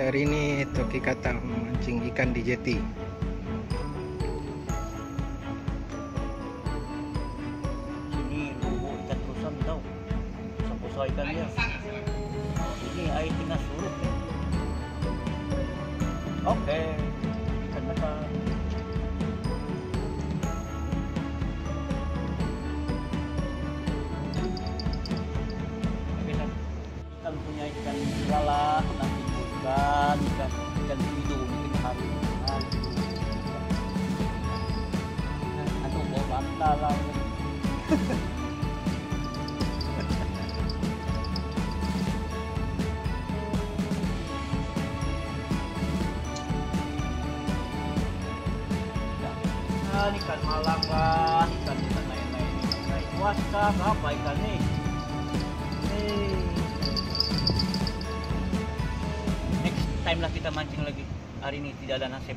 hari ini Toki Kata memancing ikan di jeti. Sini bubu ikan kusam daw. Sa puso ikan niya. Ini ay tengah surut. Oke. San. Ikan punya ikan lala, nanti ikan, ikan, ikan hidung, ikan hari. Aduh, mau bantal lah. Ikan, ikan malang kan, ikan ikan lain-lain. Ikan puasa, apa ikan nih? Time lah kita mancing lagi. Hari ini tidak ada nasib.